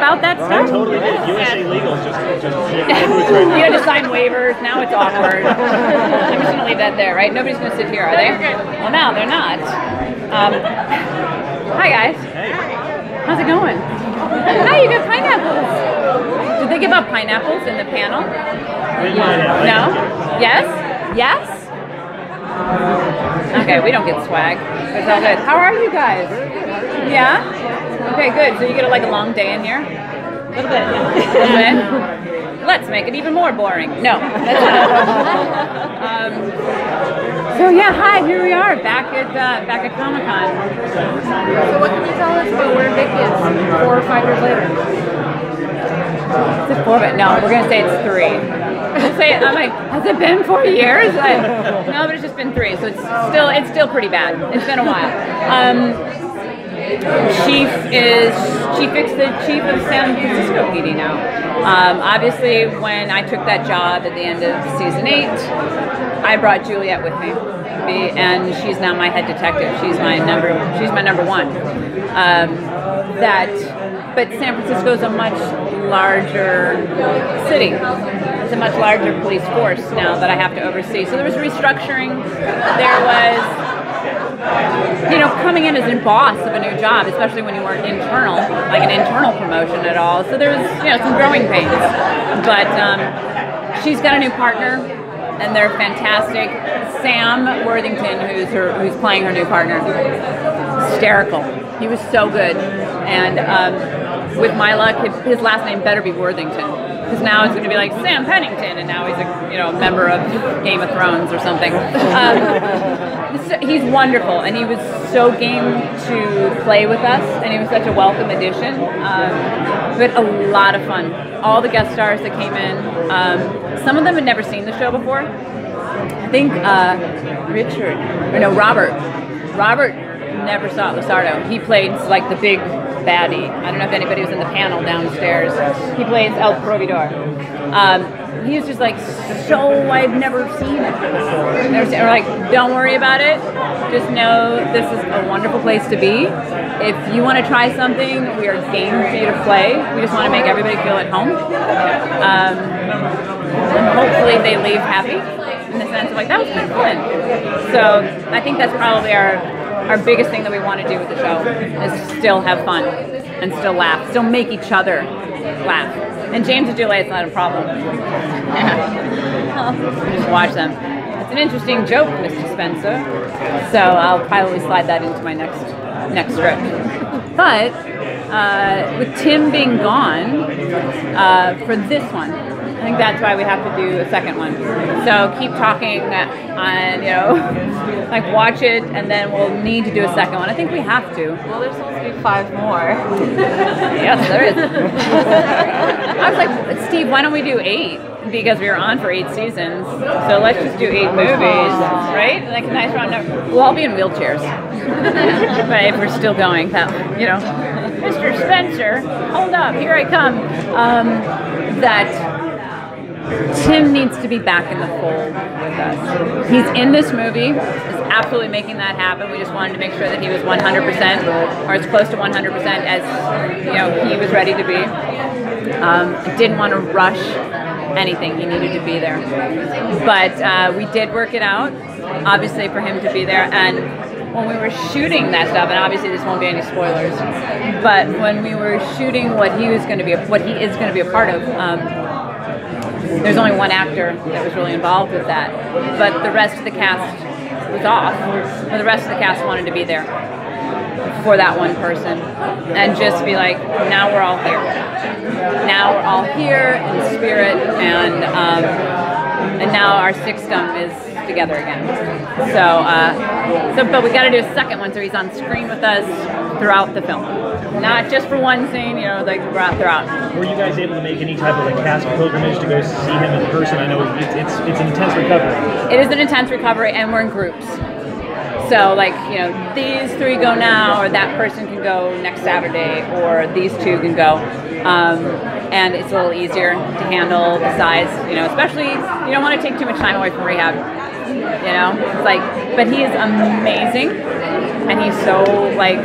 about that stuff? Totally did. USA Legal is just just you had to sign waivers. Now it's awkward. I'm just gonna leave that there, right? Nobody's gonna sit here, are they? Well, no, they're not. Um, hi guys. Hey, How's it going? Hi, you got pineapples. Did they give up pineapples in the panel? we. No? Yes? Yes? Okay, we don't get swag. It's all good. How are you guys? Yeah? Okay, good. So you get a, like a long day in here? A little bit, yeah. little bit? Let's make it even more boring. No. Um, so yeah, hi, here we are, back at uh, back at Comic Con. So what can you tell us about where Vic is four or five years later? Is it four? But no, we're gonna say it's three. Say. I'm like, has it been four years? Like, no, but it's just been three. So it's still it's still pretty bad. It's been a while. Um, Chief is Chief the chief of San Francisco PD now. Um, obviously, when I took that job at the end of season eight, I brought Juliet with me, and she's now my head detective. She's my number. She's my number one. Um, that, but San Francisco is a much larger city. It's a much larger police force now that I have to oversee. So there was restructuring. There was you know, coming in as a boss of a new job, especially when you weren't internal, like an internal promotion at all. So there was, you know, some growing pains. But um, she's got a new partner, and they're fantastic. Sam Worthington, who's her, who's playing her new partner, hysterical. He was so good, and um, with my luck, his, his last name better be Worthington. Because now it's going to be like Sam Pennington, and now he's a you know member of Game of Thrones or something. Um, he's wonderful, and he was so game to play with us, and he was such a welcome addition. Um, but a lot of fun. All the guest stars that came in, um, some of them had never seen the show before. I think uh, Richard, or no, Robert. Robert never saw Lusardo. He played like the big baddie. I don't know if anybody was in the panel downstairs. He plays El Providor. Um, he was just like, so I've never seen it seen, we're like, don't worry about it. Just know this is a wonderful place to be. If you want to try something, we are game for you to play. We just want to make everybody feel at home. Um, and hopefully they leave happy in the sense of like, that was kind of fun. So I think that's probably our our biggest thing that we want to do with the show is still have fun and still laugh, still make each other laugh. And James and Juliet, it's not a problem. Just watch them. It's an interesting joke, Mr. Spencer. So I'll probably slide that into my next next script. But uh, with Tim being gone uh, for this one, I think that's why we have to do a second one. So keep talking and you know, like watch it, and then we'll need to do a second one. I think we have to. Well, there's supposed to be five more. Yes, there is. I was like, Steve, why don't we do eight? Because we were on for eight seasons, so let's just do eight movies, right? Like a nice round number. We'll all be in wheelchairs, but if we're still going, that you know, Mr. Spencer, hold up, here I come. Um, that Tim needs to be back in the fold with us. He's in this movie, is absolutely making that happen. We just wanted to make sure that he was 100% or as close to 100% as you know he was ready to be. Um, didn't want to rush anything. He needed to be there, but uh, we did work it out. Obviously, for him to be there and. When we were shooting that stuff, and obviously this won't be any spoilers, but when we were shooting what he was going to be, what he is going to be a part of, um, there's only one actor that was really involved with that, but the rest of the cast was off. But the rest of the cast wanted to be there for that one person and just be like, now we're all here. Now we're all here in spirit, and um, and now our sixth sixtum is together again. So, uh, so but we got to do a second one, so he's on screen with us throughout the film, not just for one scene. You know, like throughout. throughout. Were you guys able to make any type of a cast pilgrimage to go see him in person? I know it's it's, it's an intense recovery. It is an intense recovery, and we're in groups. So, like, you know, these three go now, or that person can go next Saturday, or these two can go. Um, and it's a little easier to handle besides, you know, especially you don't want to take too much time away from rehab. You know, it's like, but he is amazing, and he's so, like,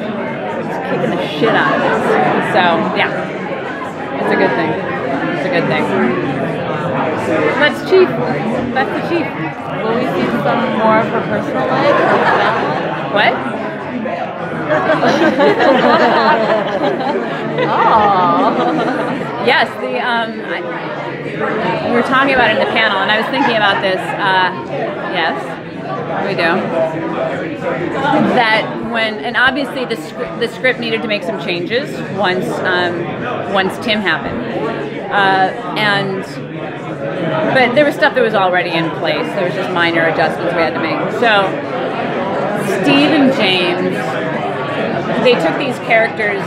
kicking the shit out of us. So, yeah. it's a good thing. It's a good thing. That's Chief. That's the Chief. Will we see some more of her personal life? Or What? Oh. Yes, the um, I, we were talking about it in the panel, and I was thinking about this. Uh, yes, we do. That when, and obviously the script, the script needed to make some changes once um, once Tim happened, uh, and but there was stuff that was already in place. There was just minor adjustments we had to make. So Steve and James they took these characters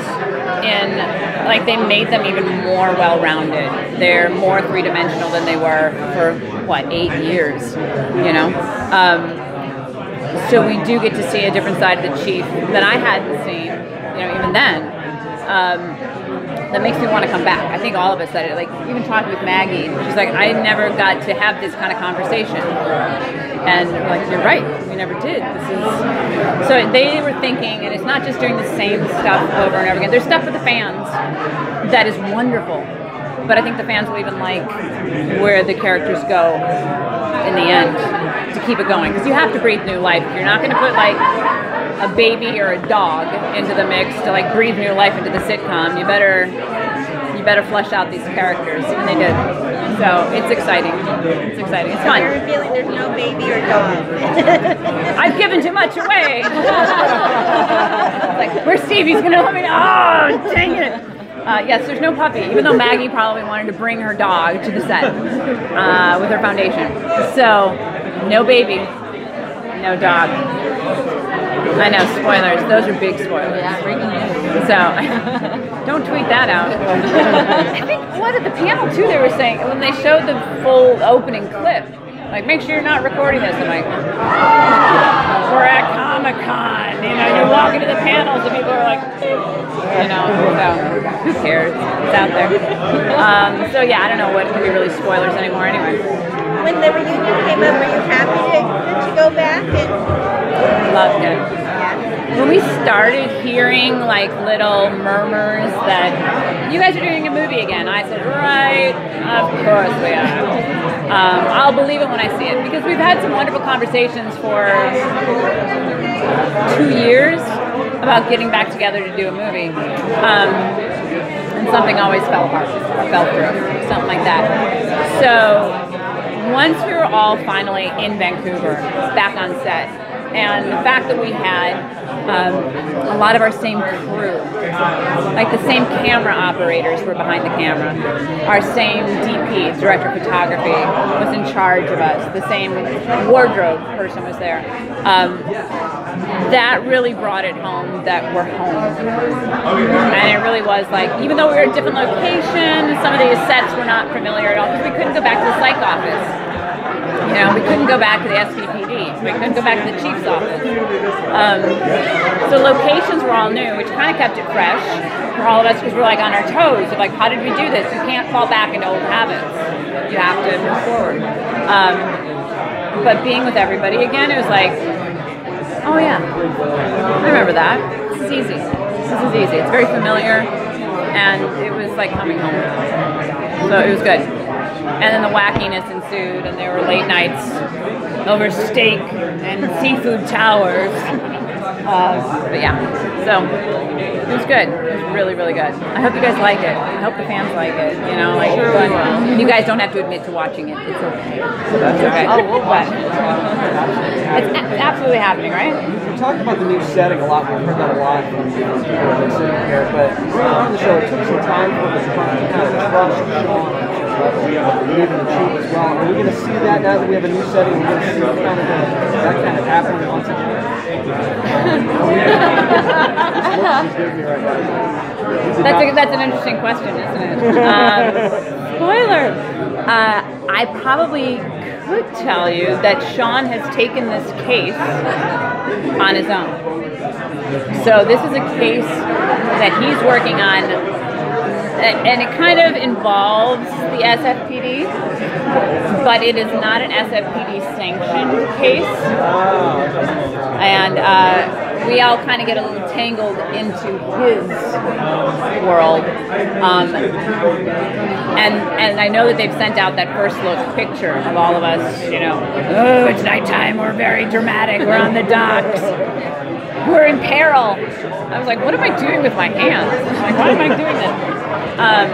in like they made them even more well-rounded. They're more three-dimensional than they were for what eight years you know? Um, so we do get to see a different side of the chief that i hadn't seen you know even then. Um, that makes me want to come back. I think all of us said it like even talking with maggie she's like i never got to have this kind of conversation. And like you're right we never did. This is so they were thinking and it's not just doing the same stuff over and over again. There's stuff for the fans that is wonderful but i think the fans will even like where the characters go in the end to keep it going because you have to breathe new life. You're not going to put like a baby or a dog into the mix to like breathe new life into the sitcom you better you better flesh out these characters and they did so it's exciting it's exciting it's fun You're feeling there's no baby or dog. I've given too much away. like, where's Stevie's gonna let me? Oh, dang it. Uh, yes, there's no puppy, even though Maggie probably wanted to bring her dog to the set uh, with her foundation. So, no baby, no dog. I know, spoilers. Those are big spoilers. Yeah, breaking news. So, don't tweet that out. I think what at the panel too they were saying when they showed the full opening clip, like make sure you're not recording this. I'm like, we're at Comic Con, you know, you walk into the panels and people are like, you know, so who cares? It's out there. Um, so yeah, I don't know what can be really spoilers anymore. Anyway, when the reunion came up, were you happy to, to go back? And, loved it. yeah. when we started hearing like little murmurs that you guys are doing a movie again, I said, right, of course we are. Um, I'll believe it when I see it because we've had some wonderful conversations for two years about getting back together to do a movie. Um, and something always fell apart, fell through, something like that. So once we were all finally in Vancouver, back on set, and the fact that we had um, a lot of our same crew, like the same camera operators were behind the camera, our same DP, director of photography, was in charge of us, the same wardrobe person was there. Um, that really brought it home that we're home. And it really was like, even though we were at different locations, some of these sets were not familiar at all because we couldn't go back to the psych office. You know, we couldn't go back to the SBPD. We couldn't go back to the chief's office. Um, so locations were all new, which kind of kept it fresh for all of us because we're like on our toes of like, how did we do this? You can't fall back into old habits. You have to move forward. Um, but being with everybody again, it was like, oh yeah, I remember that. This is easy. This is easy. It's very familiar, and it was like coming home. So it was good. And then the wackiness ensued, and there were late nights over steak and seafood towers. Uh, but yeah, so it was good. It was really, really good. I hope you guys like it. I hope the fans like it. You know, like but you guys don't have to admit to watching it. It's okay. It's okay. Oh, we'll watch It's a- absolutely happening, right? We talked about the new setting a lot. We've heard that a lot from you know, people who have been sitting here. But on the show, it took some time for us to kind of trust Sean and even the chief as well. Are we going to see that now that we have a new setting? We're going to see kind of that kind of happen once again. That's a, that's an interesting question, isn't it? Um, spoiler. Uh, I probably could tell you that Sean has taken this case on his own. So this is a case that he's working on, a- and it kind of involves the SFPD, but it is not an SFPD sanctioned case. And uh, we all kind of get a little tangled into his world. Um, and and I know that they've sent out that first look picture of all of us. You know, oh, it's nighttime. We're very dramatic. We're on the docks. We're in peril. I was like, what am I doing with my hands? Like, why am I doing this? Um,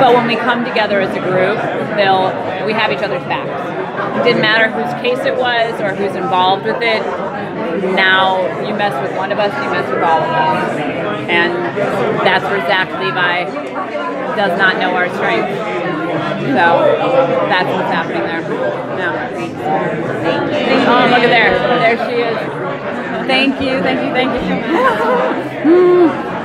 but when we come together as a group, they'll we have each other's backs. It didn't matter whose case it was or who's involved with it. Now you mess with one of us, you mess with all of us, and that's where Zach Levi does not know our strength. So that's what's happening there. Yeah. Oh, look at there. There she is. Thank you, thank you, thank you so much.